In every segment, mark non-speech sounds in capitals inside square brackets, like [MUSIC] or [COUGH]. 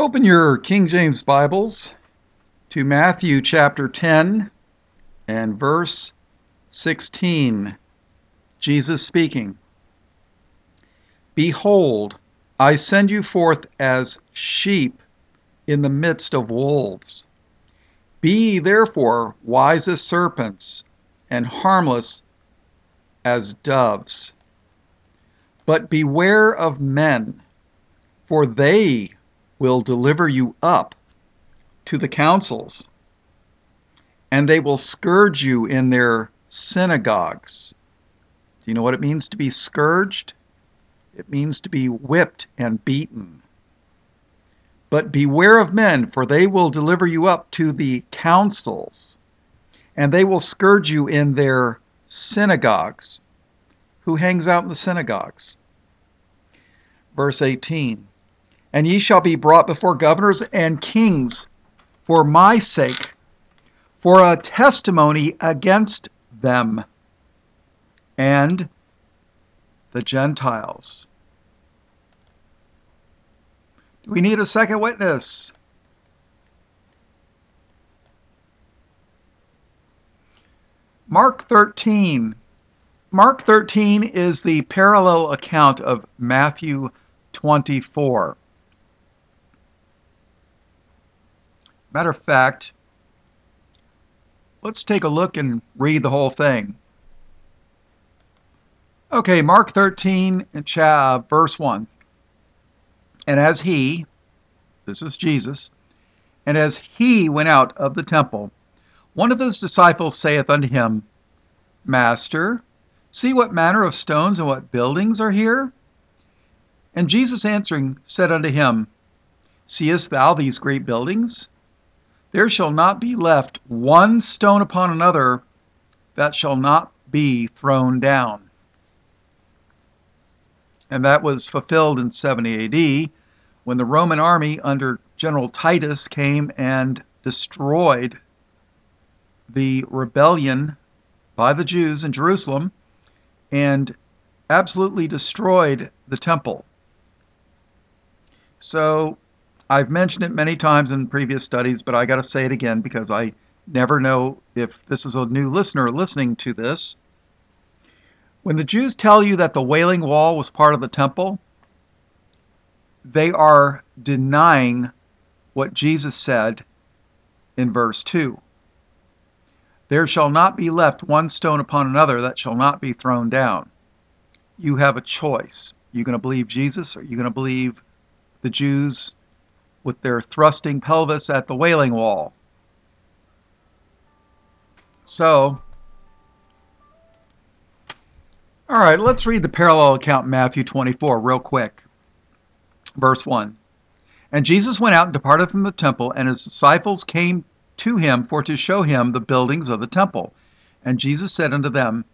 Open your King James Bibles to Matthew chapter 10 and verse 16. Jesus speaking. Behold, I send you forth as sheep in the midst of wolves. Be ye therefore wise as serpents and harmless as doves. But beware of men, for they will deliver you up to the councils, and they will scourge you in their synagogues. Do you know what it means to be scourged? It means to be whipped and beaten. But beware of men, for they will deliver you up to the councils, and they will scourge you in their synagogues. Who hangs out in the synagogues? Verse 18 And ye shall be brought before governors and kings for my sake, for a testimony against them and the Gentiles. We need a second witness? Mark 13. Mark 13 is the parallel account of Matthew 24. Matter of fact, let's take a look and read the whole thing. Okay, Mark 13, verse 1. And as he, this is Jesus, and as he went out of the temple, one of his disciples saith unto him, Master, see what manner of stones and what buildings are here? And Jesus answering said unto him, Seest thou these great buildings? There shall not be left one stone upon another that shall not be thrown down. And that was fulfilled in 70 AD when the Roman army under General Titus came and destroyed the rebellion by the Jews in Jerusalem and absolutely destroyed the temple. So I've mentioned it many times in previous studies, but I got to say it again because I never know if this is a new listener listening to this. When the Jews tell you that the Wailing Wall was part of the temple, they are denying what Jesus said in verse 2. There shall not be left one stone upon another that shall not be thrown down. You have a choice. You're going to believe Jesus or you're going to believe the Jews with their thrusting pelvis at the wailing wall. So, all right, let's read the parallel account in Matthew 24 real quick. Verse 1. And Jesus went out and departed from the temple, and his disciples came to him for to show him the buildings of the temple. And Jesus said unto them,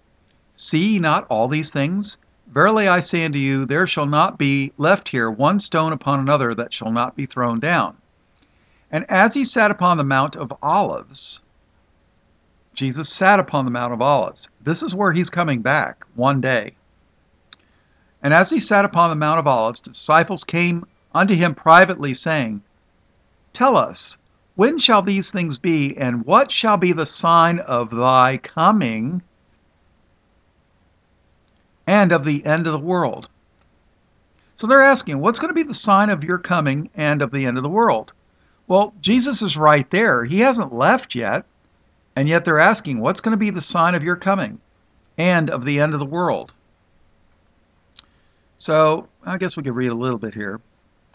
See ye not all these things? Verily I say unto you, there shall not be left here one stone upon another that shall not be thrown down. And as he sat upon the Mount of Olives, Jesus sat upon the Mount of Olives. This is where he's coming back one day. And as he sat upon the Mount of Olives, disciples came unto him privately, saying, Tell us, when shall these things be, and what shall be the sign of thy coming and of the end of the world. So they're asking, what's going to be the sign of your coming and of the end of the world? Well, Jesus is right there. He hasn't left yet. And yet they're asking, what's going to be the sign of your coming and of the end of the world? So I guess we could read a little bit here.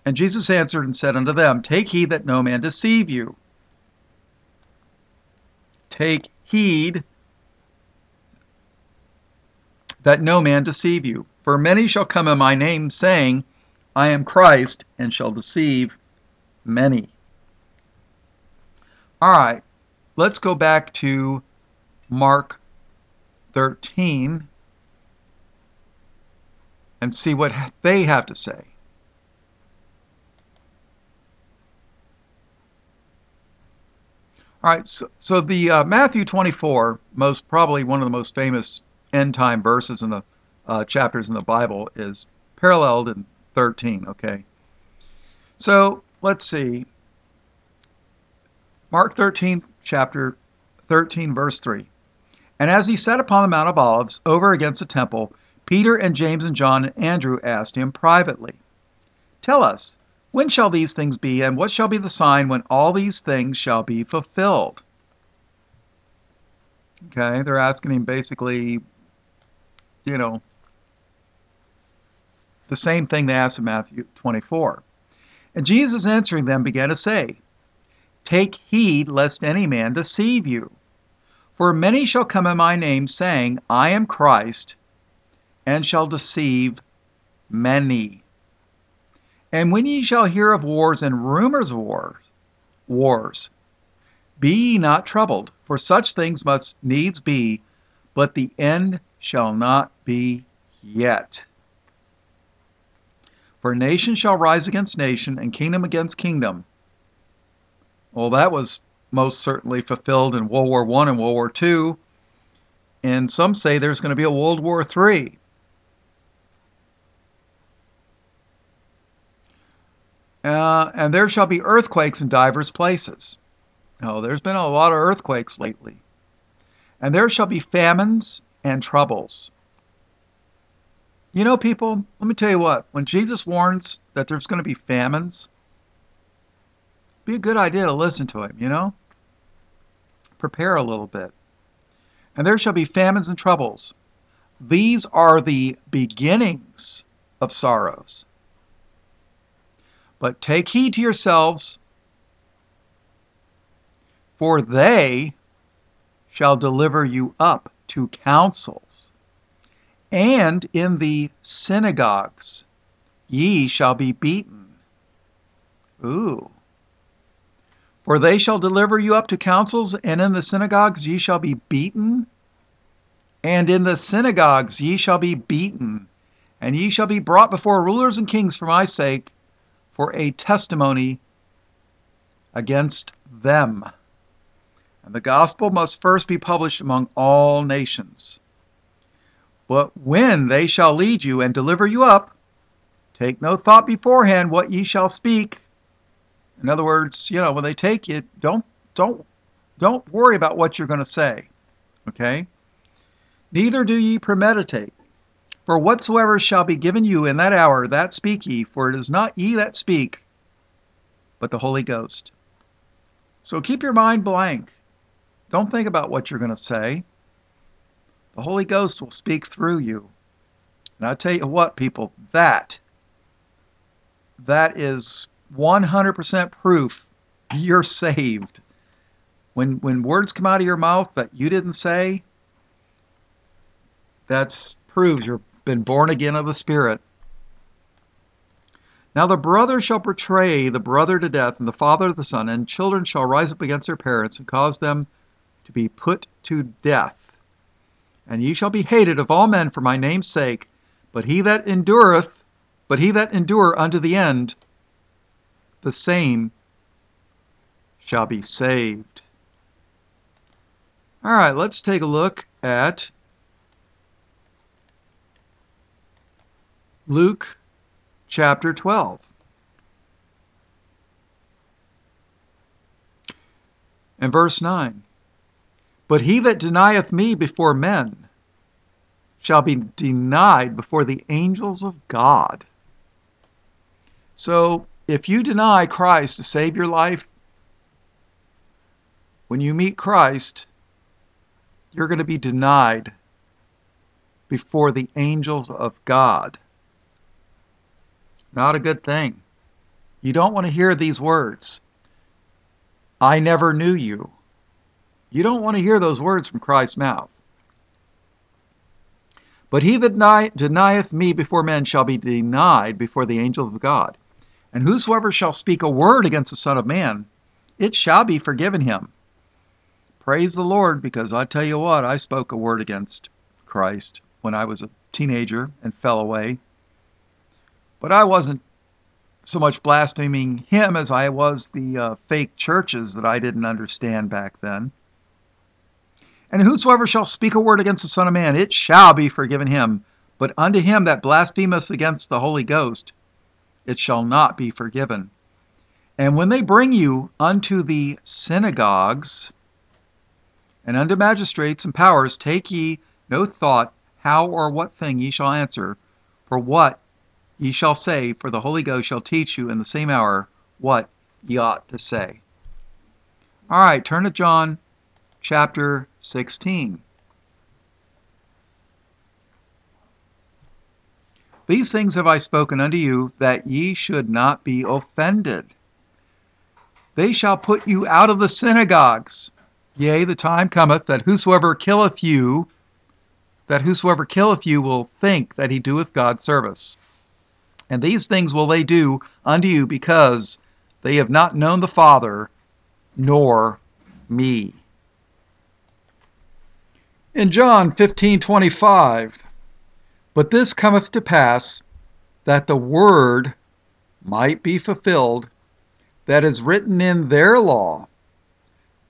And Jesus answered and said unto them, Take heed that no man deceive you. Take heed that no man deceive you. For many shall come in my name, saying, I am Christ, and shall deceive many. All right, let's go back to Mark 13 and see what they have to say. All right, so, so the uh, Matthew 24, most probably one of the most famous end time verses in the uh, chapters in the Bible is paralleled in 13. Okay, so let's see. Mark 13, chapter 13, verse 3. And as he sat upon the Mount of Olives over against the temple, Peter and James and John and Andrew asked him privately, Tell us, when shall these things be, and what shall be the sign when all these things shall be fulfilled? Okay, they're asking him basically, you know, the same thing they asked in Matthew 24. And Jesus answering them began to say, Take heed lest any man deceive you. For many shall come in my name, saying, I am Christ, and shall deceive many. And when ye shall hear of wars and rumors of wars, wars, be ye not troubled, for such things must needs be, but the end shall not be yet. For nation shall rise against nation, and kingdom against kingdom. Well, that was most certainly fulfilled in World War I and World War II. And some say there's going to be a World War III. Uh, and there shall be earthquakes in divers places. Oh, there's been a lot of earthquakes lately. And there shall be famines and troubles. You know, people, let me tell you what, when Jesus warns that there's going to be famines, be a good idea to listen to him, you know? Prepare a little bit. And there shall be famines and troubles. These are the beginnings of sorrows. But take heed to yourselves, for they shall deliver you up to councils, and in the synagogues ye shall be beaten. Ooh. For they shall deliver you up to councils, and in the synagogues ye shall be beaten. And in the synagogues ye shall be beaten, and ye shall be brought before rulers and kings for my sake for a testimony against them. And the gospel must first be published among all nations. But when they shall lead you and deliver you up, take no thought beforehand what ye shall speak. In other words, you know, when they take you, don't don't don't worry about what you're going to say. Okay? Neither do ye premeditate, for whatsoever shall be given you in that hour, that speak ye, for it is not ye that speak, but the Holy Ghost. So keep your mind blank. Don't think about what you're going to say. The Holy Ghost will speak through you. And I tell you what, people, that that is 100% proof [LAUGHS] you're saved. When when words come out of your mouth that you didn't say, that's proves you're been born again of the Spirit. Now the brother shall betray the brother to death, and the father to the son, and children shall rise up against their parents, and cause them to be put to death. And ye shall be hated of all men for my name's sake, but he that endureth, but he that endure unto the end, the same shall be saved. All right, let's take a look at Luke chapter 12. And verse 9 But he that denieth me before men shall be denied before the angels of God. So, if you deny Christ to save your life, when you meet Christ, you're going to be denied before the angels of God. Not a good thing. You don't want to hear these words. I never knew you. You don't want to hear those words from Christ's mouth. But he that denieth me before men shall be denied before the angels of God. And whosoever shall speak a word against the Son of Man, it shall be forgiven him. Praise the Lord, because I tell you what, I spoke a word against Christ when I was a teenager and fell away. But I wasn't so much blaspheming him as I was the uh, fake churches that I didn't understand back then. And whosoever shall speak a word against the Son of Man, it shall be forgiven him. But unto him that blasphemeth against the Holy Ghost, it shall not be forgiven. And when they bring you unto the synagogues and unto magistrates and powers, take ye no thought how or what thing ye shall answer, for what ye shall say, for the Holy Ghost shall teach you in the same hour what ye ought to say. All right, turn to John chapter 16. These things have I spoken unto you, that ye should not be offended. They shall put you out of the synagogues. Yea, the time cometh that whosoever killeth you, that whosoever killeth you will think that he doeth God service. And these things will they do unto you because they have not known the Father nor me. In John 15:25, but this cometh to pass that the word might be fulfilled that is written in their law.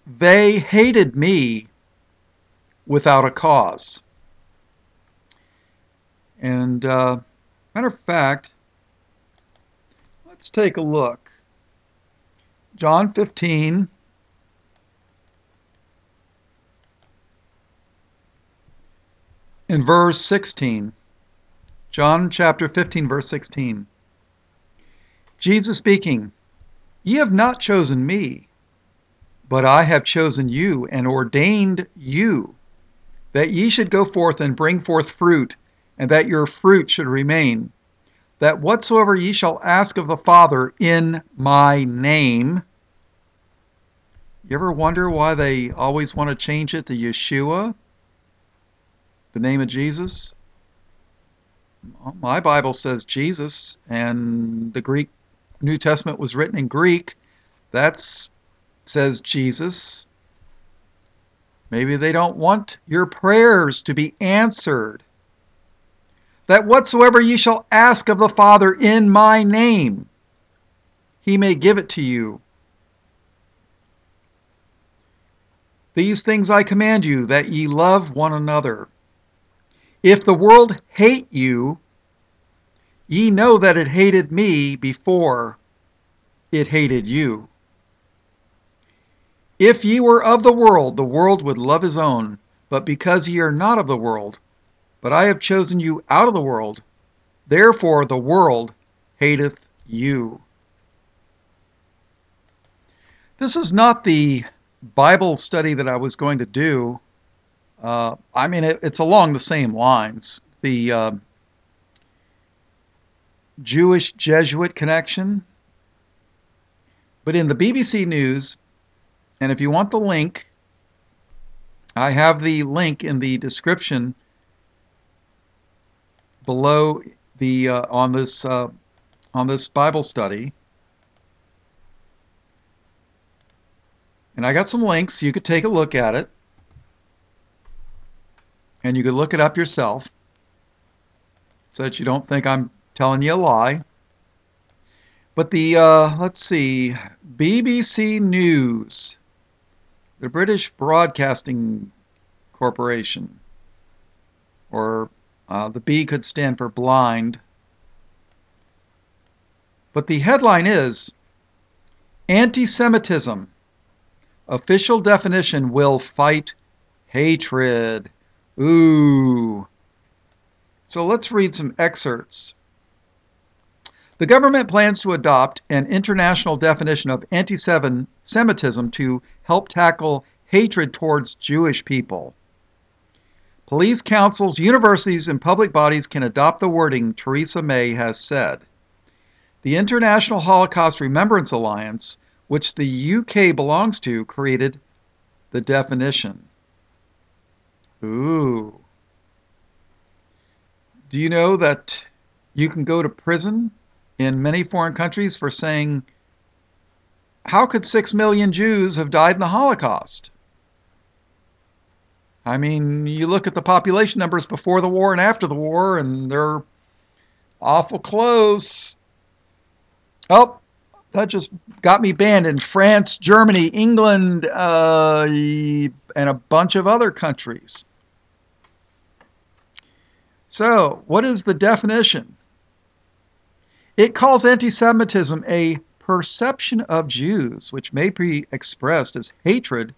They hated me without a cause. And uh, matter of fact, let's take a look. John 15. In verse 16. John chapter 15, verse 16. Jesus speaking, Ye have not chosen me, but I have chosen you and ordained you, that ye should go forth and bring forth fruit, and that your fruit should remain, that whatsoever ye shall ask of the Father in my name. You ever wonder why they always want to change it to Yeshua? The name of Jesus? My Bible says Jesus, and the Greek New Testament was written in Greek. That's says Jesus. Maybe they don't want your prayers to be answered that whatsoever ye shall ask of the Father in my name, he may give it to you. These things I command you, that ye love one another. If the world hate you, ye know that it hated me before it hated you. If ye were of the world, the world would love his own. But because ye are not of the world, but I have chosen you out of the world. Therefore the world hateth you. This is not the Bible study that I was going to do. Uh, I mean, it, it's along the same lines. The uh, Jewish Jesuit connection. But in the BBC News, and if you want the link, I have the link in the description below the uh, on this uh, on this Bible study. And I got some links. You could take a look at it. And you could look it up yourself so that you don't think I'm telling you a lie. But the, uh, let's see, BBC News, the British Broadcasting Corporation, or uh, the B could stand for blind. But the headline is Anti Semitism. Official definition will fight hatred. Ooh. So let's read some excerpts. The government plans to adopt an international definition of anti Semitism to help tackle hatred towards Jewish people. Police councils, universities, and public bodies can adopt the wording Theresa May has said. The International Holocaust Remembrance Alliance, which the UK belongs to, created the definition. Ooh. Do you know that you can go to prison in many foreign countries for saying, How could six million Jews have died in the Holocaust? I mean, you look at the population numbers before the war and after the war, and they're awful close. Oh, that just got me banned in France, Germany, England, uh, and a bunch of other countries. So, what is the definition? It calls anti Semitism a perception of Jews, which may be expressed as hatred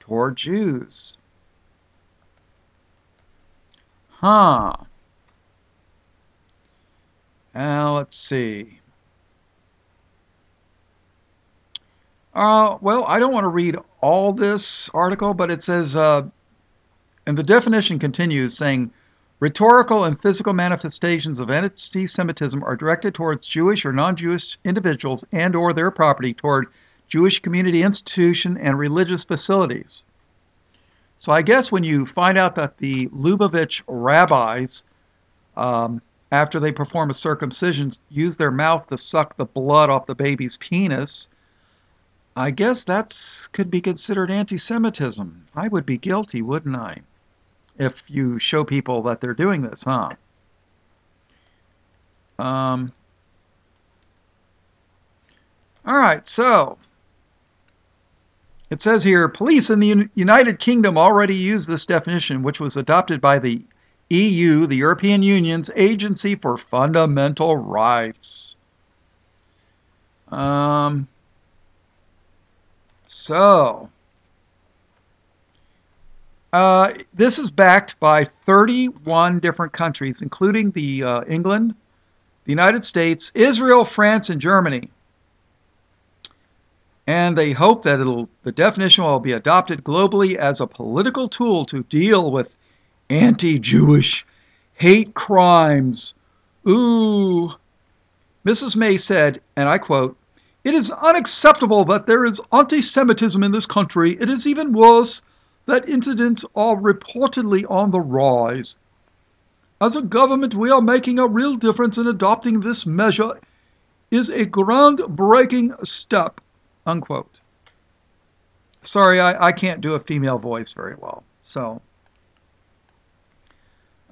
toward Jews. Huh. Now, let's see. Uh, well, I don't want to read all this article, but it says, uh, and the definition continues saying, rhetorical and physical manifestations of anti-Semitism are directed towards Jewish or non-Jewish individuals and or their property toward Jewish community institution and religious facilities. So I guess when you find out that the Lubavitch rabbis, um, after they perform a circumcision, use their mouth to suck the blood off the baby's penis, I guess that's could be considered anti-Semitism. I would be guilty, wouldn't I? If you show people that they're doing this, huh? Um, all right, so it says here, police in the United Kingdom already use this definition, which was adopted by the EU, the European Union's Agency for Fundamental Rights. Um, so, uh, this is backed by 31 different countries, including the uh, England, the United States, Israel, France, and Germany. And they hope that it'll the definition will be adopted globally as a political tool to deal with anti-Jewish hate crimes. Ooh. Mrs. May said, and I quote, it is unacceptable that there is anti-Semitism in this country. It is even worse that incidents are reportedly on the rise. As a government, we are making a real difference in adopting this measure is a groundbreaking step, unquote. Sorry, I, I can't do a female voice very well. So,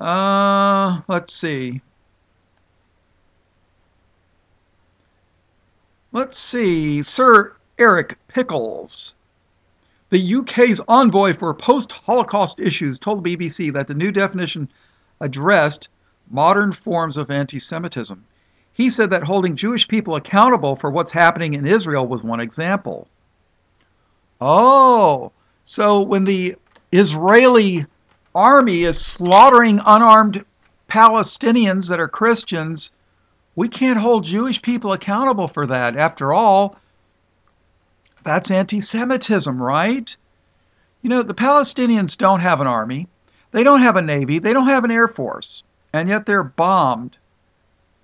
uh, let's see. Let's see, Sir Eric Pickles, the UK's envoy for post Holocaust issues, told the BBC that the new definition addressed modern forms of anti Semitism. He said that holding Jewish people accountable for what's happening in Israel was one example. Oh, so when the Israeli army is slaughtering unarmed Palestinians that are Christians, we can't hold Jewish people accountable for that. After all, that's anti Semitism, right? You know, the Palestinians don't have an army, they don't have a navy, they don't have an air force, and yet they're bombed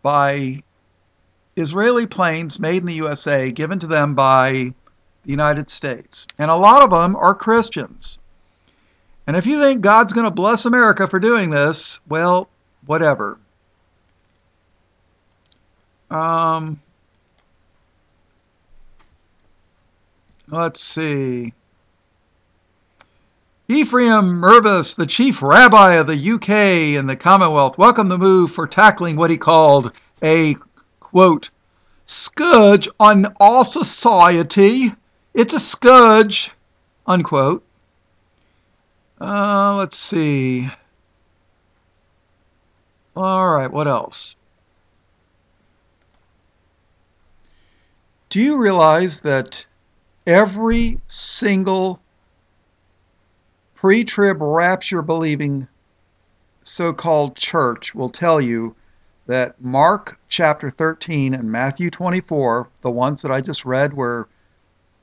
by Israeli planes made in the USA given to them by the United States. And a lot of them are Christians. And if you think God's going to bless America for doing this, well, whatever. Um, let's see. Ephraim Mirvis, the chief rabbi of the UK and the Commonwealth, welcomed the move for tackling what he called a, quote, scourge on all society. It's a scourge, unquote. Uh, let's see. All right, what else? Do you realize that every single pre trib rapture believing so called church will tell you that Mark chapter 13 and Matthew 24, the ones that I just read, where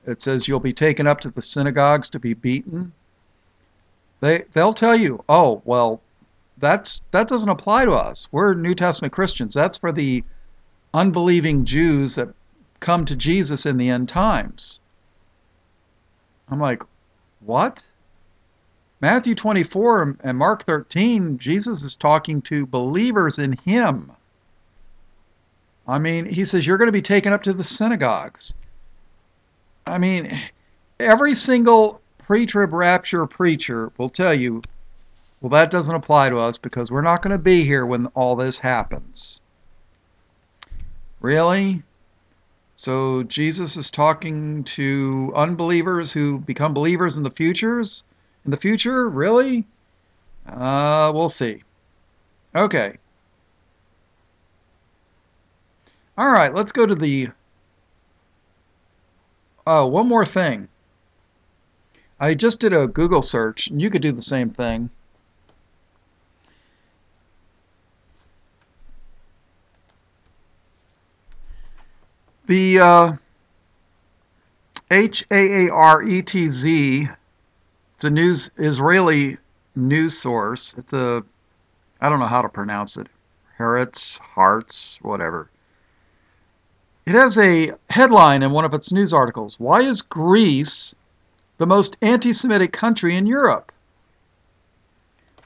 it says you'll be taken up to the synagogues to be beaten, they, they'll tell you, oh, well, that's, that doesn't apply to us. We're New Testament Christians. That's for the unbelieving Jews that come to Jesus in the end times. I'm like, what? Matthew 24 and Mark 13, Jesus is talking to believers in Him. I mean, He says, You're going to be taken up to the synagogues. I mean, every single pre trib rapture preacher will tell you, well, that doesn't apply to us because we're not going to be here when all this happens. Really? So Jesus is talking to unbelievers who become believers in the futures. In the future, really? Uh, we'll see. Okay. All right, let's go to the Oh, one more thing. I just did a Google search, and you could do the same thing. The uh, H-A-A-R-E-T-Z, it's a news Israeli news source. It's a, I don't know how to pronounce it. Haaretz, Hearts, whatever. It has a headline in one of its news articles. Why is Greece the most anti-Semitic country in Europe?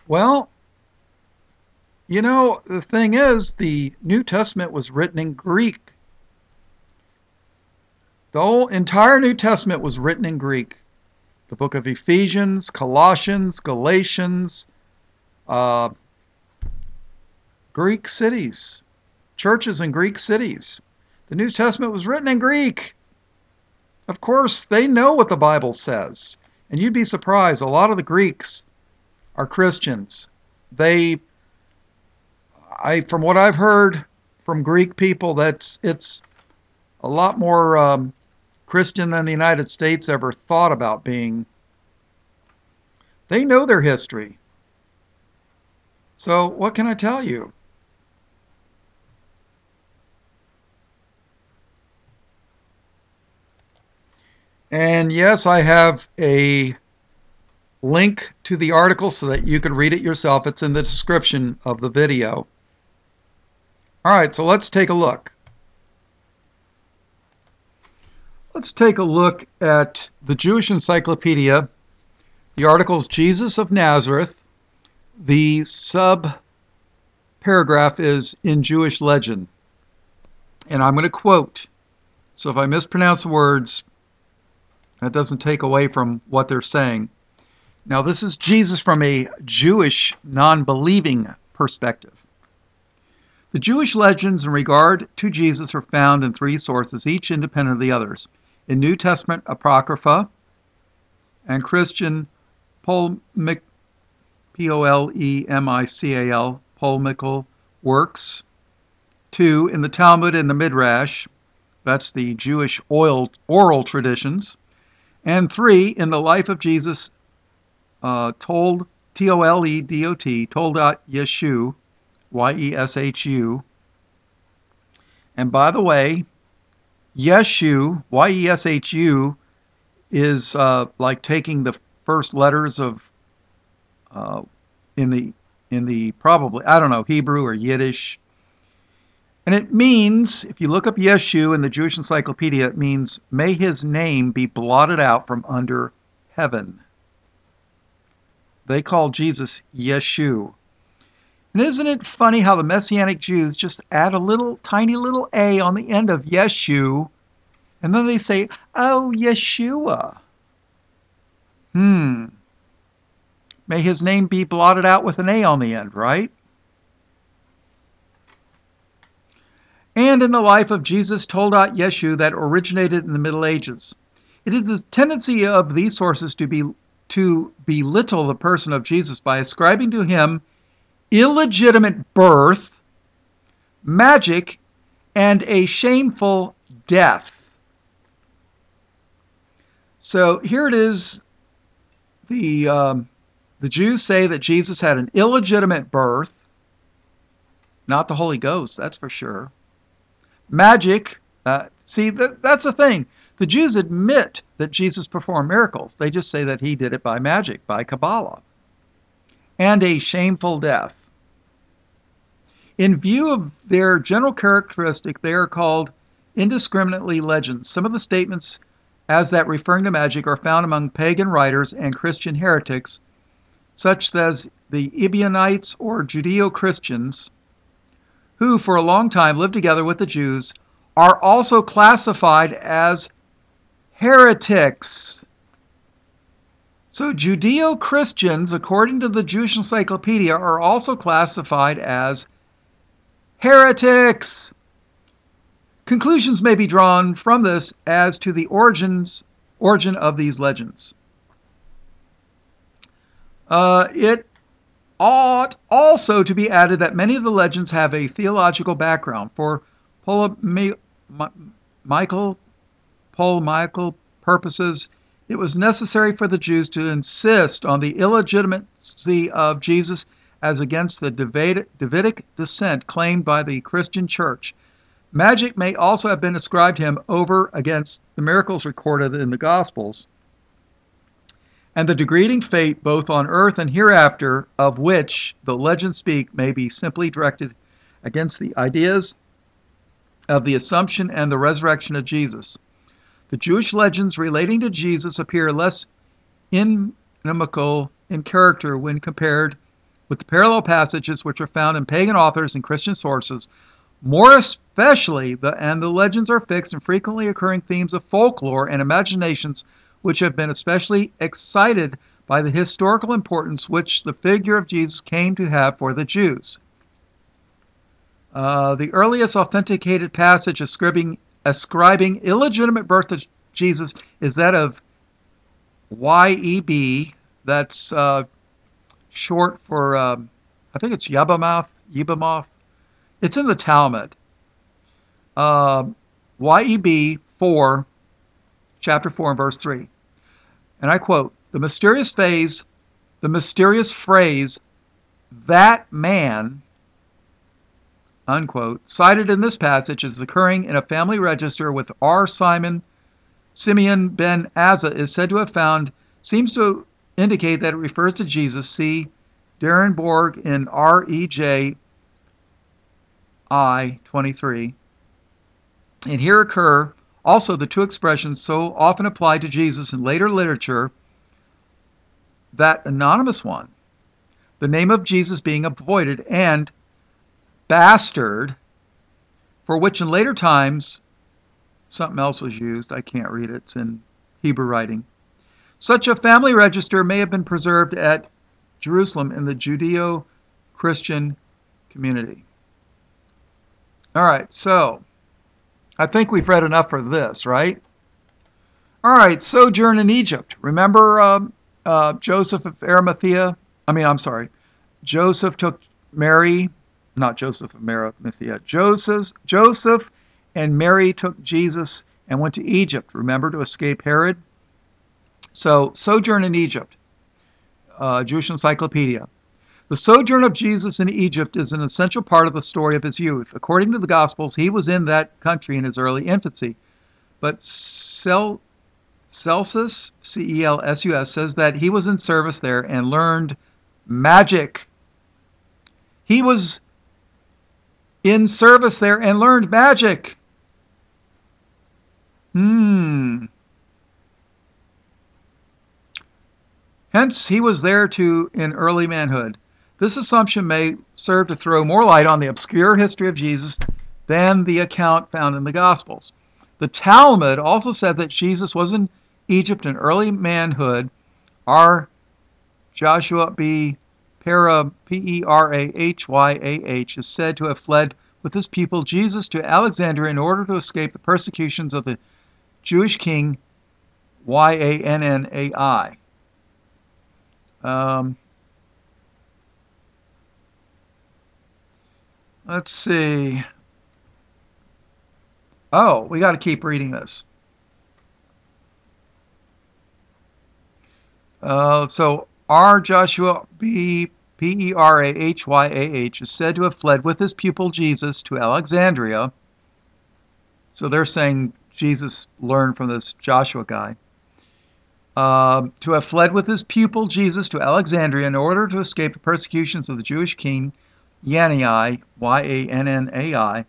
Well, you know, the thing is, the New Testament was written in Greek. The whole entire New Testament was written in Greek. The book of Ephesians, Colossians, Galatians, uh, Greek cities, churches in Greek cities. The New Testament was written in Greek. Of course, they know what the Bible says. And you'd be surprised, a lot of the Greeks are Christians. They I from what I've heard from Greek people that's it's a lot more um, Christian than the United States ever thought about being. They know their history. So, what can I tell you? And yes, I have a link to the article so that you can read it yourself. It's in the description of the video. All right, so let's take a look. Let's take a look at the Jewish Encyclopedia. The article is Jesus of Nazareth. The sub paragraph is in Jewish legend. And I'm going to quote. So if I mispronounce the words, that doesn't take away from what they're saying. Now, this is Jesus from a Jewish non believing perspective. The Jewish legends in regard to Jesus are found in three sources, each independent of the others in New Testament Apocrypha and Christian polemic, P O L E M I C A L, polemical works. Two, in the Talmud and the Midrash, that's the Jewish oil, oral traditions. And three, in the life of Jesus, uh, told, T O L E D O T, told Yeshu, Y E S H U. And by the way, Yeshu, Y E S H U, is uh, like taking the first letters of uh, in the in the probably I don't know Hebrew or Yiddish, and it means if you look up Yeshu in the Jewish Encyclopedia, it means may his name be blotted out from under heaven. They call Jesus Yeshu. And isn't it funny how the Messianic Jews just add a little tiny little A on the end of Yeshu, and then they say, oh, Yeshua. Hmm. May his name be blotted out with an A on the end, right? And in the life of Jesus told out Yeshu that originated in the Middle Ages. It is the tendency of these sources to be to belittle the person of Jesus by ascribing to him illegitimate birth, magic, and a shameful death. So here it is. The um, the Jews say that Jesus had an illegitimate birth, not the Holy Ghost, that's for sure. Magic. Uh, see, that, that's the thing. The Jews admit that Jesus performed miracles. They just say that he did it by magic, by Kabbalah. And a shameful death. In view of their general characteristic, they are called indiscriminately legends. Some of the statements as that referring to magic are found among pagan writers and Christian heretics, such as the Ebionites or Judeo Christians, who for a long time lived together with the Jews, are also classified as heretics. So, Judeo Christians, according to the Jewish Encyclopedia, are also classified as heretics. Conclusions may be drawn from this as to the origins origin of these legends. Uh, it ought also to be added that many of the legends have a theological background. For Paul Michael polemical purposes, it was necessary for the Jews to insist on the illegitimacy of Jesus as against the Davidic descent claimed by the Christian church. Magic may also have been ascribed to him over against the miracles recorded in the Gospels and the degrading fate both on earth and hereafter of which the legends speak may be simply directed against the ideas of the assumption and the resurrection of Jesus. The Jewish legends relating to Jesus appear less inimical in character when compared with the parallel passages which are found in pagan authors and Christian sources, more especially the and the legends are fixed in frequently occurring themes of folklore and imaginations which have been especially excited by the historical importance which the figure of Jesus came to have for the Jews. Uh, the earliest authenticated passage ascribing, ascribing illegitimate birth to Jesus is that of YEB, that's uh, short for, um, I think it's Yabamoth, Yibamoth. It's in the Talmud. Uh, YEB 4, chapter 4 and verse 3. And I quote, the mysterious phase, the mysterious phrase, that man, unquote, cited in this passage is occurring in a family register with R. Simon Simeon ben Azza is said to have found, seems to indicate that it refers to Jesus. See Derenbourg in R.E.J. I 23. And here occur also, the two expressions so often applied to Jesus in later literature, that anonymous one, the name of Jesus being avoided, and bastard, for which in later times something else was used. I can't read it, it's in Hebrew writing. Such a family register may have been preserved at Jerusalem in the Judeo Christian community. All right, so I think we've read enough for this, right? All right, sojourn in Egypt. Remember um, uh, Joseph of Arimathea? I mean, I'm sorry. Joseph took Mary, not Joseph of Arimathea. Joseph, Joseph and Mary took Jesus and went to Egypt. Remember to escape Herod. So, sojourn in Egypt. Uh, Jewish Encyclopedia. The sojourn of Jesus in Egypt is an essential part of the story of his youth. According to the Gospels, he was in that country in his early infancy. But Cel- Celsus, C E L S U S, says that he was in service there and learned magic. He was in service there and learned magic. Hmm. Hence, he was there to in early manhood. This assumption may serve to throw more light on the obscure history of Jesus than the account found in the Gospels. The Talmud also said that Jesus was in Egypt in early manhood. R. Joshua B. Para, P-E-R-A-H-Y-A-H, is said to have fled with his people Jesus to Alexandria in order to escape the persecutions of the Jewish king Y-A-N-N-A-I. Um, Let's see. Oh, we got to keep reading this. Uh, so R. Joshua B. P E R A H Y A H is said to have fled with his pupil Jesus to Alexandria. So they're saying Jesus learned from this Joshua guy. Uh, to have fled with his pupil Jesus to Alexandria in order to escape the persecutions of the Jewish king Yannai, Y-A-N-N-A-I.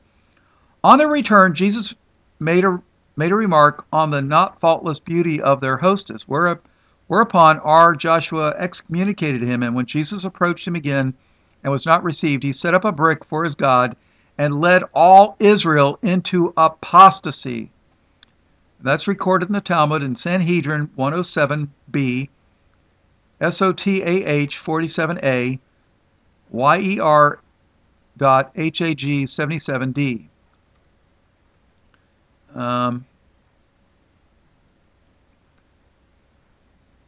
On their return, Jesus made a, made a remark on the not faultless beauty of their hostess, whereupon R. Joshua excommunicated him, and when Jesus approached him again and was not received, he set up a brick for his God and led all Israel into apostasy. That's recorded in the Talmud in Sanhedrin 107b, SOTAH 47a, YER dot HAG 77D. Um,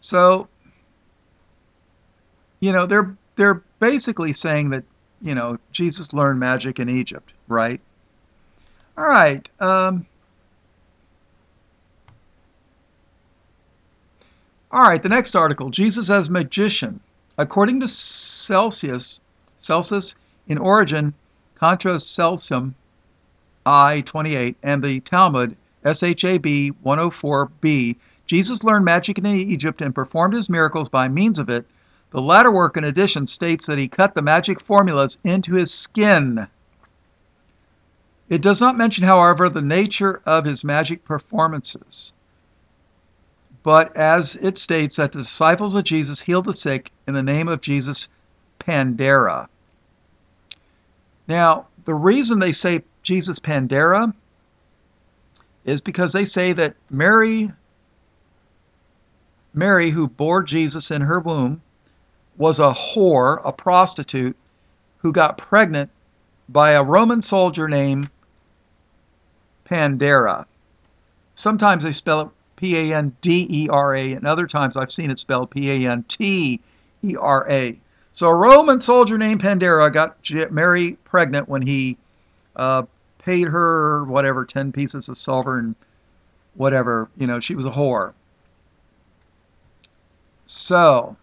so, you know, they're they're basically saying that you know Jesus learned magic in Egypt, right? All right. Um, All right, the next article Jesus as magician. According to Celsius, Celsus in Origen, Contra Celsum I 28, and the Talmud, SHAB 104b, Jesus learned magic in Egypt and performed his miracles by means of it. The latter work, in addition, states that he cut the magic formulas into his skin. It does not mention, however, the nature of his magic performances. But as it states that the disciples of Jesus healed the sick in the name of Jesus Pandera. Now, the reason they say Jesus Pandera is because they say that Mary Mary who bore Jesus in her womb was a whore, a prostitute who got pregnant by a Roman soldier named Pandera. Sometimes they spell it P A N D E R A, and other times I've seen it spelled P A N T E R A. So a Roman soldier named Pandera got Mary pregnant when he uh, paid her whatever ten pieces of silver and whatever. You know, she was a whore. So,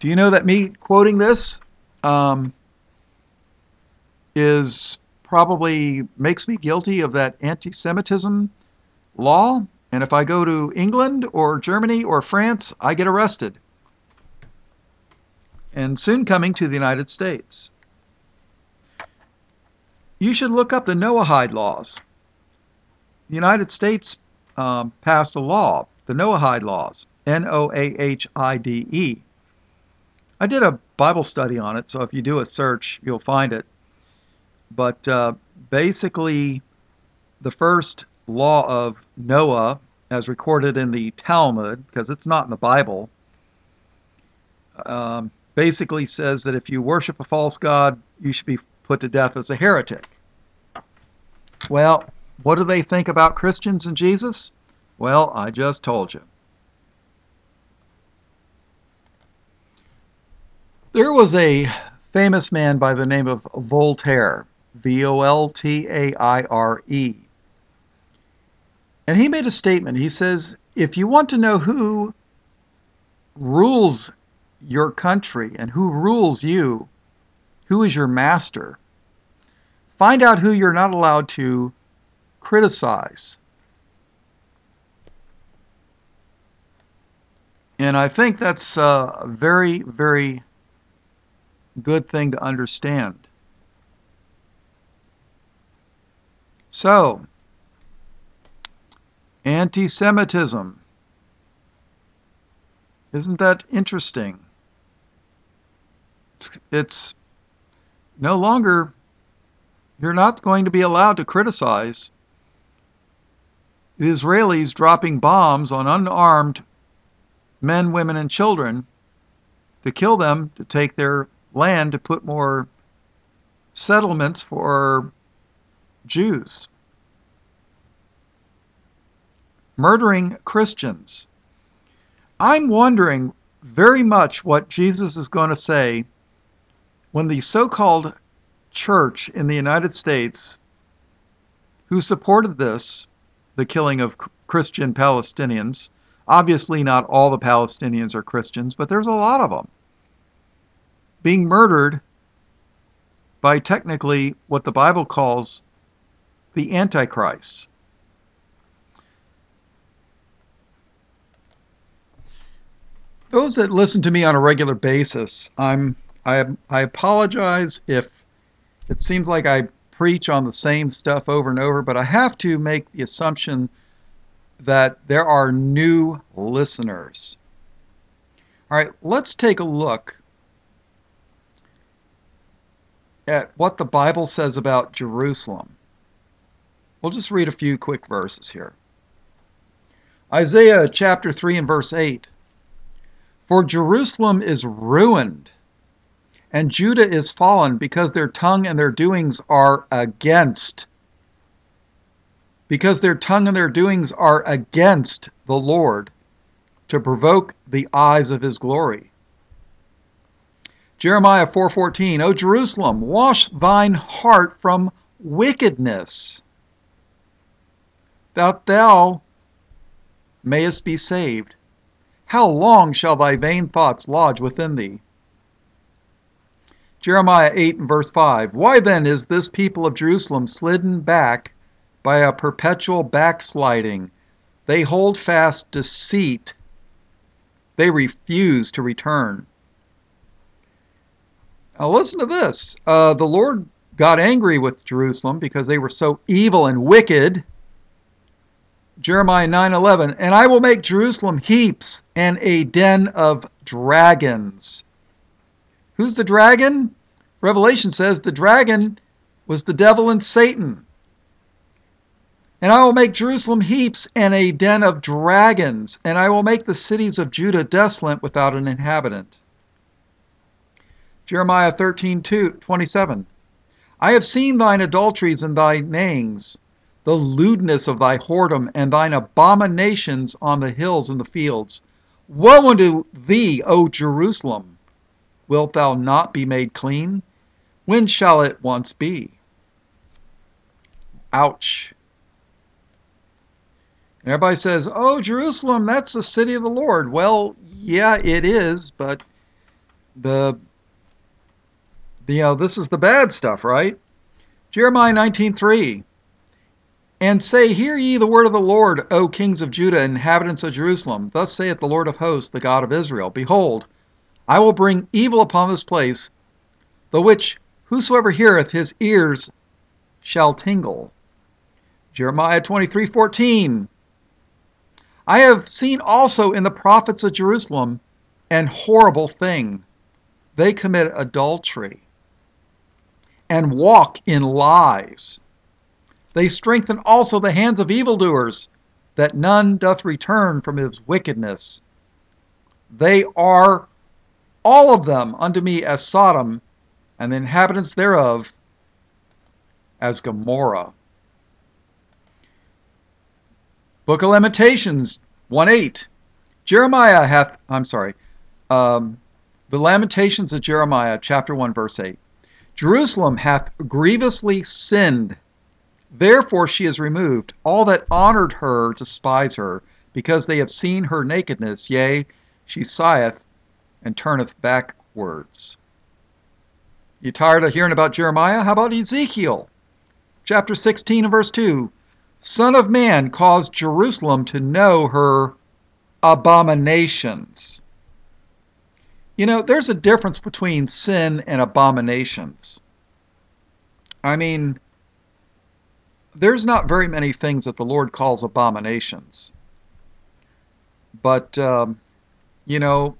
do you know that me quoting this um, is probably makes me guilty of that anti-Semitism law? And if I go to England or Germany or France, I get arrested. And soon coming to the United States. You should look up the Noahide laws. The United States um, passed a law, the Noahide laws, N O A H I D E. I did a Bible study on it, so if you do a search, you'll find it. But uh, basically, the first law of Noah, as recorded in the Talmud, because it's not in the Bible, um, basically says that if you worship a false god, you should be put to death as a heretic. Well, what do they think about Christians and Jesus? Well, I just told you. There was a famous man by the name of Voltaire, V O L T A I R E. And he made a statement. He says, if you want to know who rules your country and who rules you, who is your master, find out who you're not allowed to criticize. And I think that's a very, very good thing to understand. So, anti Semitism. Isn't that interesting? It's, it's no longer, you're not going to be allowed to criticize the Israelis dropping bombs on unarmed men, women, and children to kill them, to take their land, to put more settlements for Jews. Murdering Christians. I'm wondering very much what Jesus is going to say when the so called church in the United States, who supported this, the killing of Christian Palestinians, obviously not all the Palestinians are Christians, but there's a lot of them, being murdered by technically what the Bible calls the Antichrist. Those that listen to me on a regular basis, I'm I I apologize if it seems like I preach on the same stuff over and over, but I have to make the assumption that there are new listeners. All right, let's take a look at what the Bible says about Jerusalem. We'll just read a few quick verses here. Isaiah chapter 3 and verse 8. For Jerusalem is ruined, and Judah is fallen, because their tongue and their doings are against. Because their tongue and their doings are against the Lord, to provoke the eyes of his glory. Jeremiah 4:14 O Jerusalem wash thine heart from wickedness that thou mayest be saved. How long shall thy vain thoughts lodge within thee? Jeremiah 8 and verse 5 Why then is this people of Jerusalem slidden back by a perpetual backsliding? They hold fast deceit. They refuse to return. Now, listen to this. Uh, the Lord got angry with Jerusalem because they were so evil and wicked. Jeremiah 9:11, and I will make Jerusalem heaps and a den of dragons. Who's the dragon? Revelation says the dragon was the devil and Satan. And I will make Jerusalem heaps and a den of dragons, and I will make the cities of Judah desolate without an inhabitant. Jeremiah 13, 27. I have seen thine adulteries and thy nayings, the lewdness of thy whoredom, and thine abominations on the hills and the fields. Woe unto thee, O Jerusalem! Wilt thou not be made clean? When shall it once be? Ouch. And everybody says, oh, Jerusalem, that's the city of the Lord. Well, yeah, it is, but the you know, this is the bad stuff, right? Jeremiah 19.3 And say, Hear ye the word of the Lord, O kings of Judah, inhabitants of Jerusalem. Thus saith the Lord of hosts, the God of Israel. Behold, I will bring evil upon this place, the which whosoever heareth his ears shall tingle. Jeremiah 23:14 I have seen also in the prophets of Jerusalem an horrible thing. They commit adultery and walk in lies. They strengthen also the hands of evildoers, that none doth return from his wickedness. They are all of them unto me as Sodom, and the inhabitants thereof as Gomorrah. Book of Lamentations 1 8. Jeremiah hath, I'm sorry, um, the Lamentations of Jeremiah, chapter 1, verse 8. Jerusalem hath grievously sinned. Therefore she is removed. All that honored her despise her, because they have seen her nakedness. Yea, she sigheth and turneth backwards. You tired of hearing about Jeremiah? How about Ezekiel? Chapter 16 and verse 2. Son of man, cause Jerusalem to know her abominations. You know, there's a difference between sin and abominations. I mean, there's not very many things that the Lord calls abominations. But, um, you know,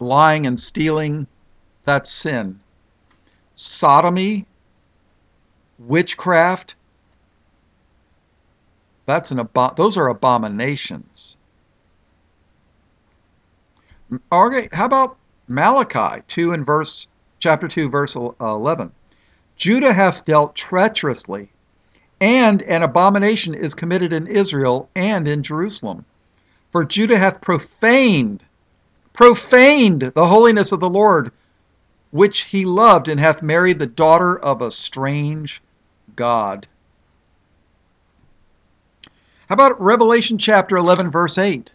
lying and stealing, that's sin. Sodomy, witchcraft, that's an abo- those are abominations. Okay, how about Malachi 2 and verse chapter 2 verse uh, 11. Judah hath dealt treacherously, and an abomination is committed in Israel and in Jerusalem. For Judah hath profaned profaned the holiness of the Lord, which he loved, and hath married the daughter of a strange God. How about Revelation chapter 11, verse 8?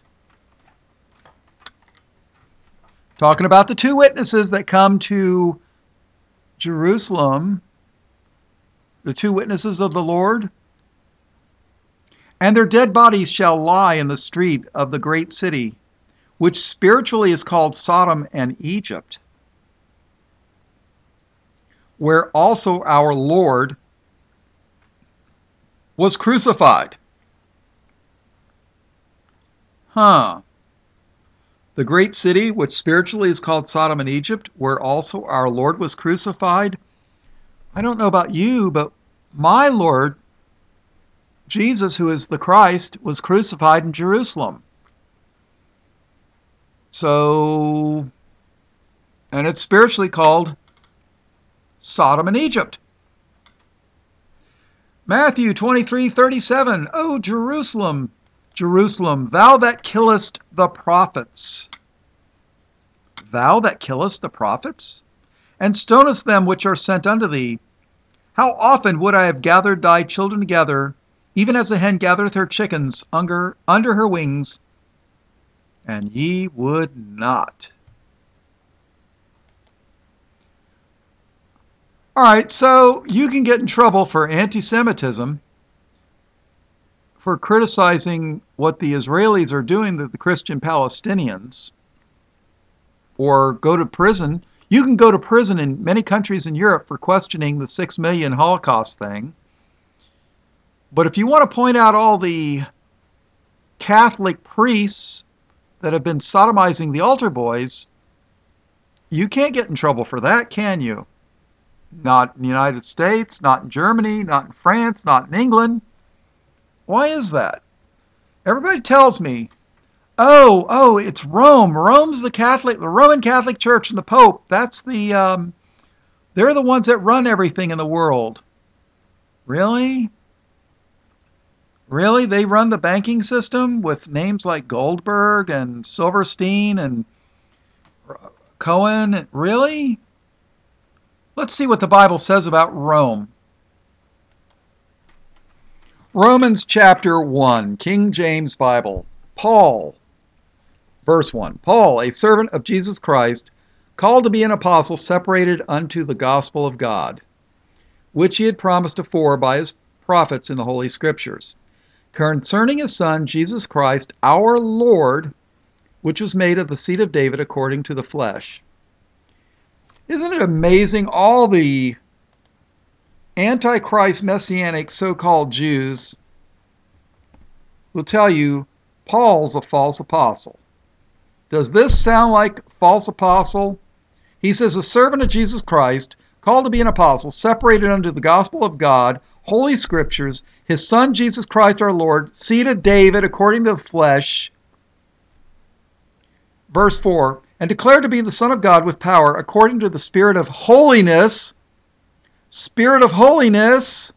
Talking about the two witnesses that come to Jerusalem, the two witnesses of the Lord. And their dead bodies shall lie in the street of the great city, which spiritually is called Sodom and Egypt, where also our Lord was crucified. Huh. The great city, which spiritually is called Sodom and Egypt, where also our Lord was crucified. I don't know about you, but my Lord, Jesus, who is the Christ, was crucified in Jerusalem. So, and it's spiritually called Sodom and Egypt. Matthew 23 37. Oh, Jerusalem, Jerusalem, thou that killest the prophets, thou that killest the prophets, and stonest them which are sent unto thee, how often would I have gathered thy children together, even as a hen gathereth her chickens under, under her wings, and ye would not. All right, so you can get in trouble for anti Semitism for criticizing what the Israelis are doing to the Christian Palestinians or go to prison. You can go to prison in many countries in Europe for questioning the six million Holocaust thing. But if you want to point out all the Catholic priests that have been sodomizing the altar boys, you can't get in trouble for that, can you? Not in the United States, not in Germany, not in France, not in England. Why is that? Everybody tells me, oh, oh, it's Rome. Rome's the Catholic, the Roman Catholic Church and the Pope. That's the, um, they're the ones that run everything in the world. Really? Really? They run the banking system with names like Goldberg and Silverstein and Cohen? Really? Let's see what the Bible says about Rome. Romans chapter 1, King James Bible. Paul, verse 1. Paul, a servant of Jesus Christ, called to be an apostle, separated unto the gospel of God, which he had promised afore by his prophets in the Holy Scriptures concerning his Son, Jesus Christ, our Lord, which was made of the seed of David according to the flesh. Isn't it amazing? All the Antichrist Messianic so called Jews will tell you Paul's a false apostle. Does this sound like false apostle? He says, a servant of Jesus Christ, called to be an apostle, separated unto the gospel of God, Holy Scriptures, his Son Jesus Christ our Lord, seed of David according to the flesh. Verse 4 And declared to be the Son of God with power according to the Spirit of holiness. Spirit of holiness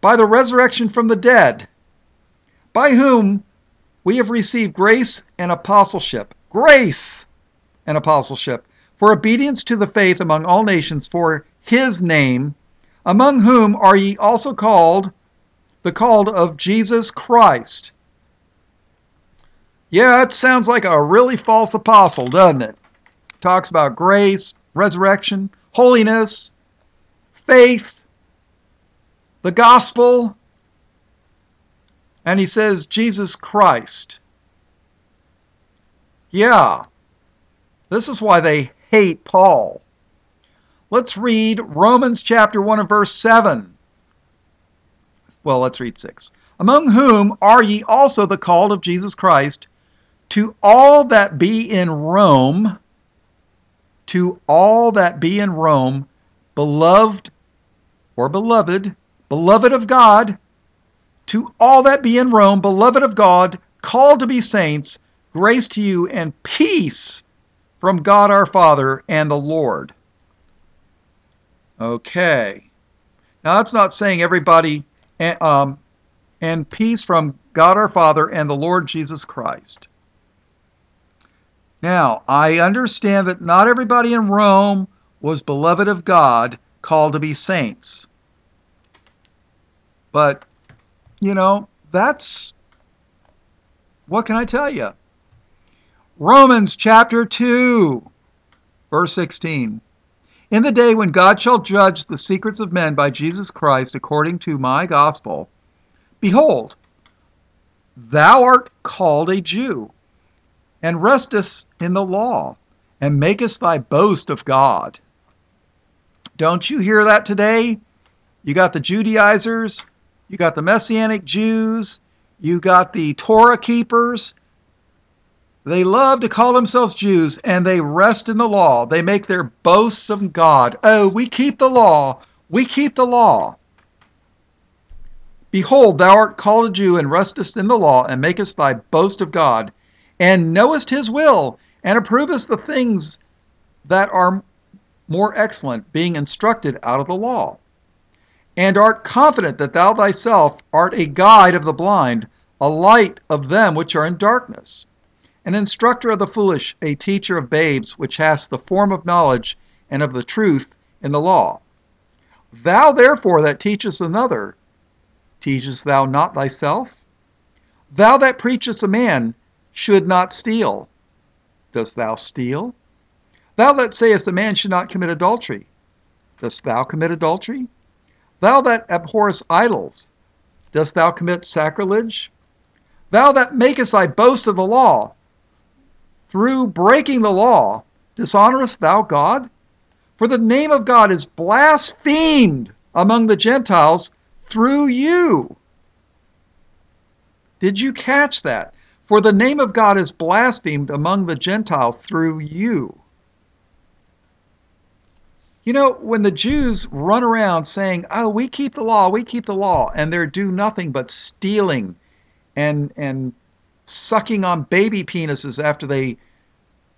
by the resurrection from the dead, by whom we have received grace and apostleship. Grace and apostleship for obedience to the faith among all nations for his name among whom are ye also called the called of Jesus Christ. Yeah, it sounds like a really false apostle, doesn't it? Talks about grace, resurrection, holiness, faith, the gospel, and he says Jesus Christ. Yeah, this is why they hate Paul. Let's read Romans chapter 1 and verse 7. Well, let's read 6. Among whom are ye also the called of Jesus Christ, to all that be in Rome, to all that be in Rome, beloved or beloved, beloved of God, to all that be in Rome, beloved of God, called to be saints, grace to you and peace from God our Father and the Lord. Okay. Now that's not saying everybody, um, and peace from God our Father and the Lord Jesus Christ. Now, I understand that not everybody in Rome was beloved of God, called to be saints. But, you know, that's, what can I tell you? Romans chapter 2, verse 16. In the day when God shall judge the secrets of men by Jesus Christ according to my gospel, behold, thou art called a Jew, and restest in the law, and makest thy boast of God. Don't you hear that today? You got the Judaizers, you got the Messianic Jews, you got the Torah keepers, they love to call themselves Jews and they rest in the law. They make their boasts of God. Oh, we keep the law. We keep the law. Behold, thou art called a Jew and restest in the law and makest thy boast of God and knowest his will and approvest the things that are more excellent, being instructed out of the law. And art confident that thou thyself art a guide of the blind, a light of them which are in darkness an instructor of the foolish, a teacher of babes, which hast the form of knowledge and of the truth in the law. Thou therefore that teachest another, teachest thou not thyself? Thou that preachest a man, should not steal. Dost thou steal? Thou that sayest a man should not commit adultery. Dost thou commit adultery? Thou that abhorrest idols, dost thou commit sacrilege? Thou that makest thy boast of the law, through breaking the law, dishonorest thou God? For the name of God is blasphemed among the Gentiles through you. Did you catch that? For the name of God is blasphemed among the Gentiles through you. You know, when the Jews run around saying, "Oh, we keep the law, we keep the law," and they're do nothing but stealing and and sucking on baby penises after they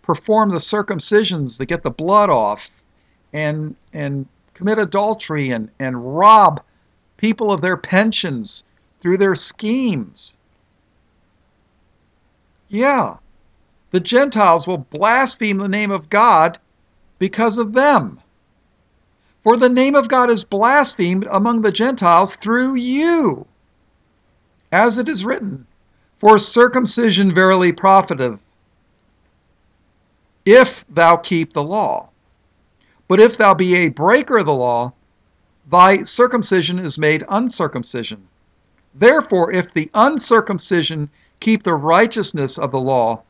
perform the circumcisions to get the blood off and and commit adultery and, and rob people of their pensions through their schemes. Yeah, the Gentiles will blaspheme the name of God because of them. For the name of God is blasphemed among the Gentiles through you. As it is written, For circumcision verily profiteth, if thou keep the law. But if thou be a breaker of the law, thy circumcision is made uncircumcision. Therefore, if the uncircumcision keep the righteousness of the law,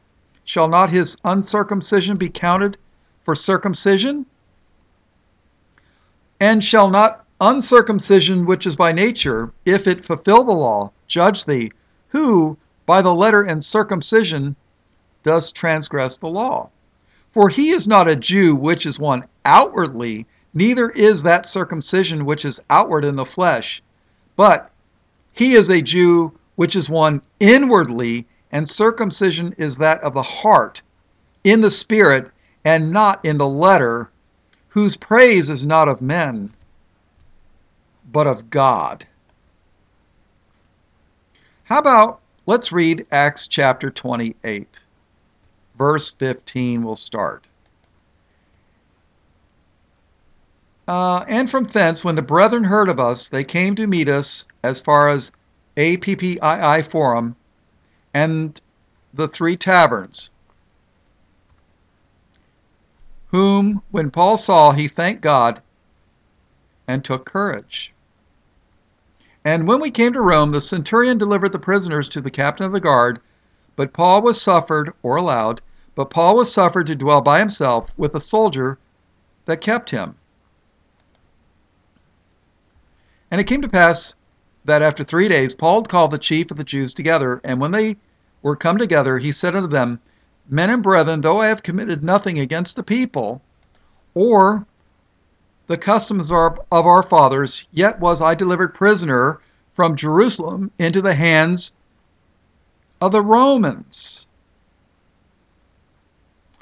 shall not his uncircumcision be counted for circumcision? And shall not uncircumcision which is by nature, if it fulfill the law, judge thee, who by the letter and circumcision does transgress the law? For he is not a Jew which is one outwardly, neither is that circumcision which is outward in the flesh, but he is a Jew which is one inwardly, and circumcision is that of the heart, in the spirit, and not in the letter, whose praise is not of men, but of God. How about let's read Acts chapter 28, verse 15 We'll start. Uh, and from thence, when the brethren heard of us, they came to meet us as far as APPII Forum and the three taverns, whom, when Paul saw, he thanked God and took courage. And when we came to Rome, the centurion delivered the prisoners to the captain of the guard, but Paul was suffered, or allowed, but Paul was suffered to dwell by himself with a soldier that kept him. And it came to pass that after three days Paul called the chief of the Jews together, and when they were come together, he said unto them, Men and brethren, though I have committed nothing against the people, or the customs of our fathers, yet was I delivered prisoner from Jerusalem into the hands of the Romans.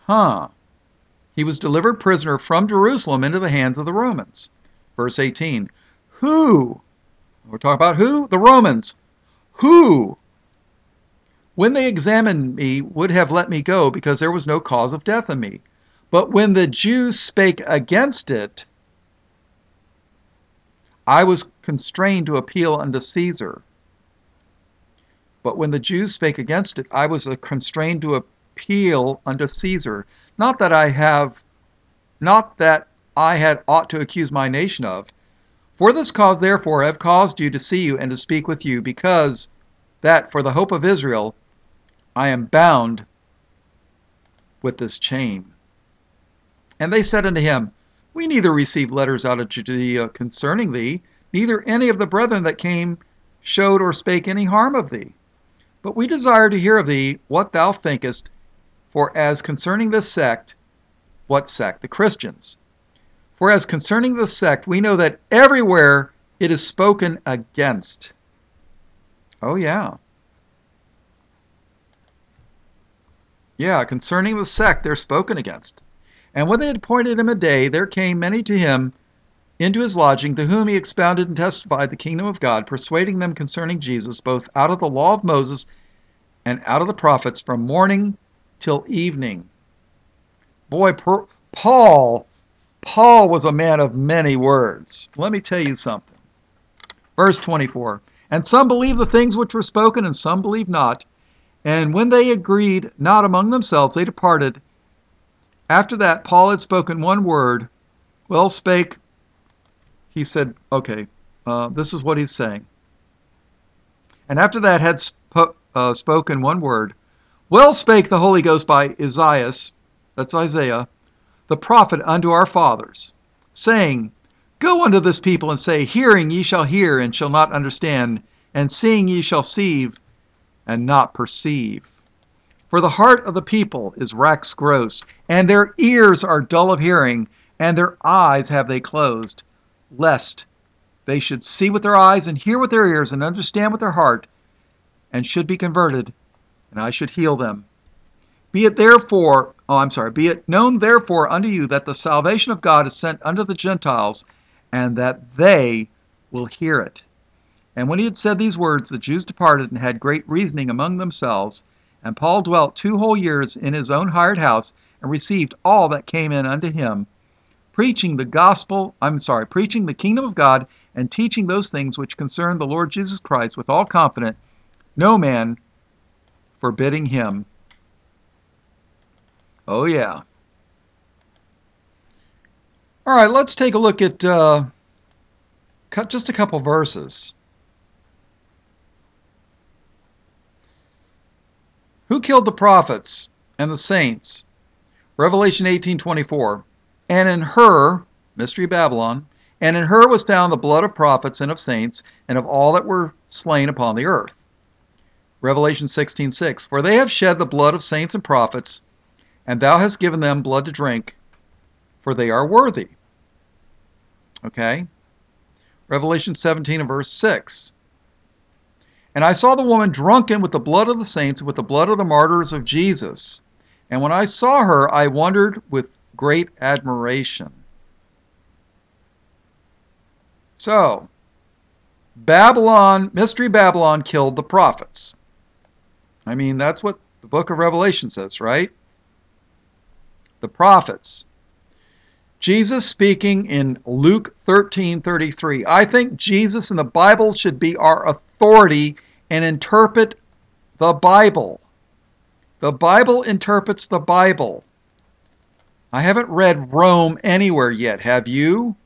Huh. He was delivered prisoner from Jerusalem into the hands of the Romans. Verse 18 who, we're talking about who? The Romans, who, when they examined me, would have let me go because there was no cause of death in me. But when the Jews spake against it, I was constrained to appeal unto Caesar. But when the Jews spake against it, I was constrained to appeal unto Caesar. Not that I have, not that I had ought to accuse my nation of, for this cause, therefore, I have caused you to see you and to speak with you, because that for the hope of Israel I am bound with this chain. And they said unto him, We neither received letters out of Judea concerning thee, neither any of the brethren that came showed or spake any harm of thee. But we desire to hear of thee what thou thinkest, for as concerning this sect, what sect? The Christians. For as concerning the sect, we know that everywhere it is spoken against. Oh, yeah. Yeah, concerning the sect, they're spoken against. And when they had appointed him a day, there came many to him into his lodging, to whom he expounded and testified the kingdom of God, persuading them concerning Jesus, both out of the law of Moses and out of the prophets, from morning till evening. Boy, Paul Paul was a man of many words. Let me tell you something. Verse 24 And some believe the things which were spoken, and some believe not. And when they agreed not among themselves, they departed. After that, Paul had spoken one word. Well spake, he said, okay, uh, this is what he's saying. And after that had sp- uh, spoken one word. Well spake the Holy Ghost by Isaiah, that's Isaiah, the prophet unto our fathers, saying, Go unto this people and say, Hearing ye shall hear and shall not understand, and seeing ye shall see and not perceive. For the heart of the people is waxed gross, and their ears are dull of hearing, and their eyes have they closed, lest they should see with their eyes and hear with their ears and understand with their heart, and should be converted, and I should heal them. Be it therefore, oh, I'm sorry, be it known therefore unto you that the salvation of God is sent unto the Gentiles, and that they will hear it. And when he had said these words, the Jews departed and had great reasoning among themselves. And Paul dwelt two whole years in his own hired house, and received all that came in unto him, preaching the gospel, I'm sorry, preaching the kingdom of God, and teaching those things which concern the Lord Jesus Christ with all confidence, no man forbidding him. Oh, yeah. All right, let's take a look at uh, just a couple verses. Who killed the prophets and the saints? Revelation 18:24. And in her, mystery Babylon, and in her was found the blood of prophets and of saints and of all that were slain upon the earth. Revelation 16:6. For they have shed the blood of saints and prophets, and thou hast given them blood to drink, for they are worthy. Okay? Revelation 17 and verse 6. And I saw the woman drunken with the blood of the saints, with the blood of the martyrs of Jesus. And when I saw her, I wondered with great admiration. So, Babylon, Mystery Babylon killed the prophets. I mean, that's what the book of Revelation says, right? The prophets. Jesus speaking in Luke 13:33. I think Jesus and the Bible should be our authority and interpret the Bible. The Bible interprets the Bible. I haven't read Rome anywhere yet, have you?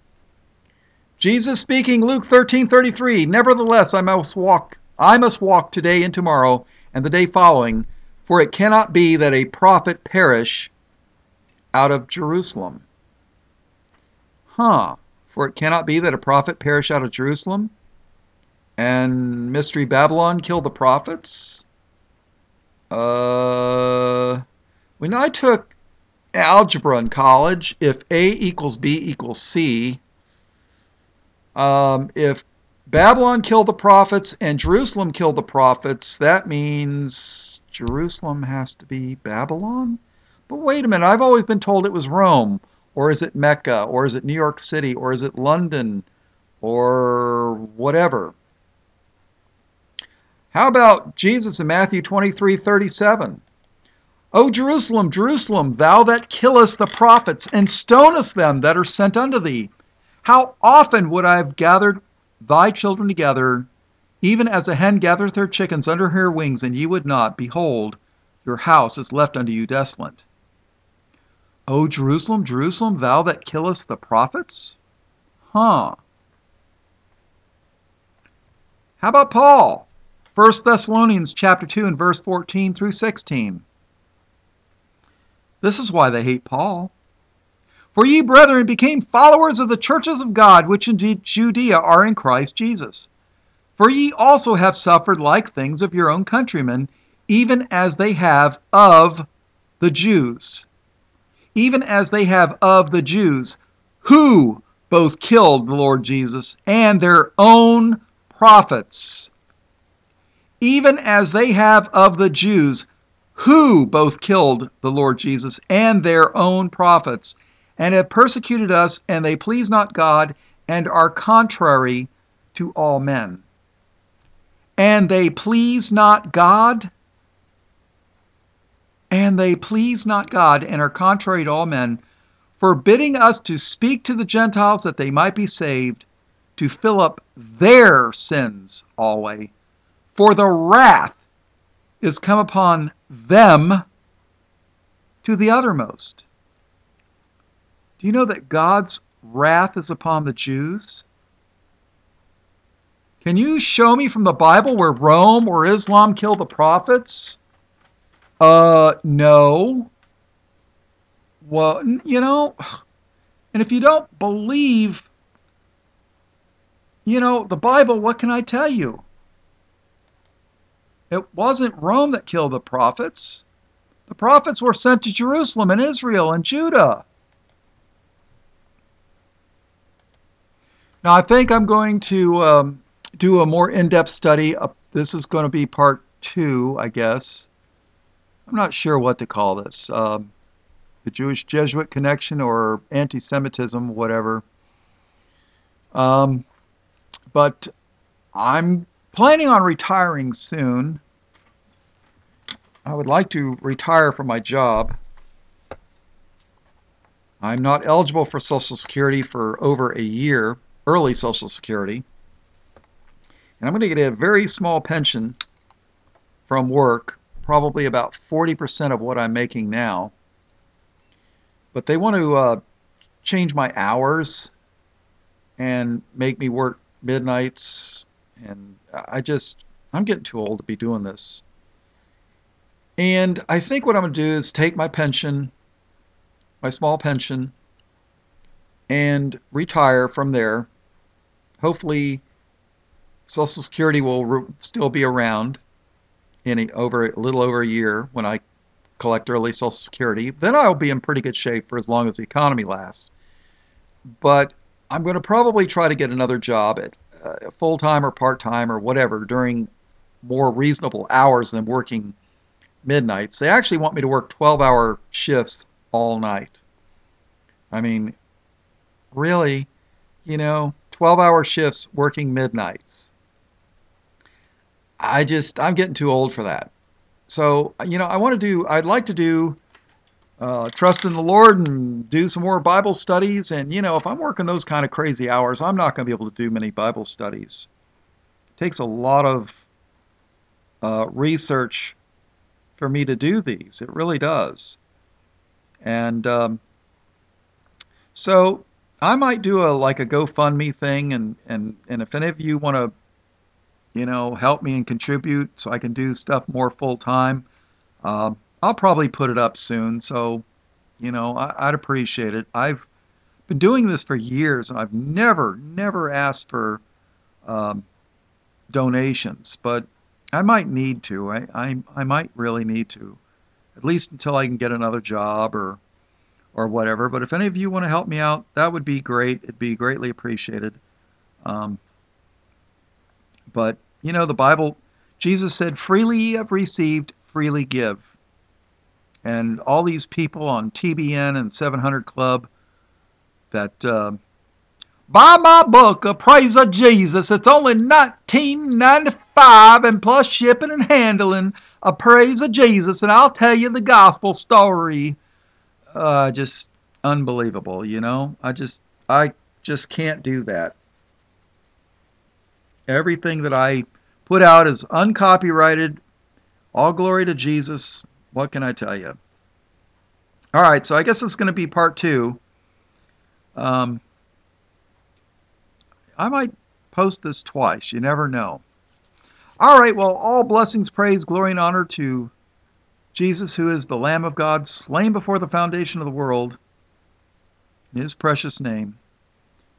Jesus speaking Luke 13:33 Nevertheless I must walk I must walk today and tomorrow and the day following for it cannot be that a prophet perish out of Jerusalem. Huh. For it cannot be that a prophet perish out of Jerusalem? And Mystery Babylon killed the prophets? Uh, when I took algebra in college, if A equals B equals C, um, if Babylon killed the prophets and Jerusalem killed the prophets, that means Jerusalem has to be Babylon? But wait a minute, I've always been told it was Rome, or is it Mecca, or is it New York City, or is it London, or whatever. How about Jesus in Matthew 23 37? O Jerusalem, Jerusalem, thou that killest the prophets and stonest them that are sent unto thee, how often would I have gathered thy children together, even as a hen gathereth her chickens under her wings, and ye would not? Behold, your house is left unto you desolate. O Jerusalem, Jerusalem, thou that killest the prophets? Huh. How about Paul? 1 Thessalonians chapter 2 and verse 14 through 16. This is why they hate Paul. For ye, brethren, became followers of the churches of God which in Judea are in Christ Jesus. For ye also have suffered like things of your own countrymen, even as they have of the Jews. Even as they have of the Jews, who both killed the Lord Jesus and their own prophets even as they have of the Jews, who both killed the Lord Jesus and their own prophets, and have persecuted us, and they please not God, and are contrary to all men. And they please not God, and they please not God, and are contrary to all men, forbidding us to speak to the Gentiles that they might be saved, to fill up their sins always for the wrath is come upon them to the uttermost. Do you know that God's wrath is upon the Jews? Can you show me from the Bible where Rome or Islam killed the prophets? Uh, no. Well, you know, [SIGHS] and if you don't believe, you know, the Bible, what can I tell you? It wasn't Rome that killed the prophets. The prophets were sent to Jerusalem and Israel and Judah. Now, I think I'm going to um, do a more in-depth study. This is going to be part two, I guess. I'm not sure what to call this. Um, the Jewish Jesuit connection or anti-Semitism, whatever. Um, but I'm planning on retiring soon. I would like to retire from my job. I'm not eligible for Social Security for over a year, early Social Security. And I'm going to get a very small pension from work, probably about 40% of what I'm making now. But they want to uh, change my hours and make me work midnights. And I just, I'm getting too old to be doing this. And I think what I'm going to do is take my pension, my small pension, and retire from there. Hopefully, Social Security will still be around in a, over a little over a year when I collect early Social Security. Then I'll be in pretty good shape for as long as the economy lasts. But I'm going to probably try to get another job at uh, full time or part time or whatever during more reasonable hours than working midnights. They actually want me to work 12 hour shifts all night. I mean, really, you know, 12 hour shifts working midnights. I just I'm getting too old for that. So you know I want to do I'd like to do uh, trust in the Lord and do some more Bible studies. And you know if I'm working those kind of crazy hours, I'm not going to be able to do many Bible studies. It takes a lot of uh, research for me to do these. It really does. And um, so I might do a like a GoFundMe thing, and and and if any of you want to you know, help me and contribute so I can do stuff more full time. Uh, I'll probably put it up soon, so you know, I, would appreciate it. I've been doing this for years, and I've never, never asked for um, donations, but I might need to. I, I, I might really need to, at least until I can get another job or, or whatever. But if any of you want to help me out, that would be great. It'd be greatly appreciated. Um, but, you know, the Bible, Jesus said, freely ye have received, freely give. And all these people on TBN and 700 Club that uh, buy my book, A Praise of Jesus. It's only 19.95 and plus shipping and handling. A Praise of Jesus, and I'll tell you the gospel story. Uh, just unbelievable, you know. I just, I just can't do that. Everything that I put out is uncopyrighted. All glory to Jesus. What can I tell you? All right, so I guess it's going to be part two. Um, I might post this twice. You never know. All right, well, all blessings, praise, glory, and honor to Jesus, who is the Lamb of God, slain before the foundation of the world. In his precious name.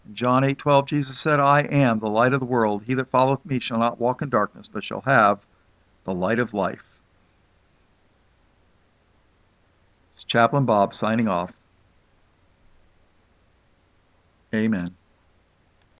In John 8:12 Jesus said, "I am the light of the world. He that followeth me shall not walk in darkness, but shall have the light of life." It's Chaplain Bob signing off. Amen.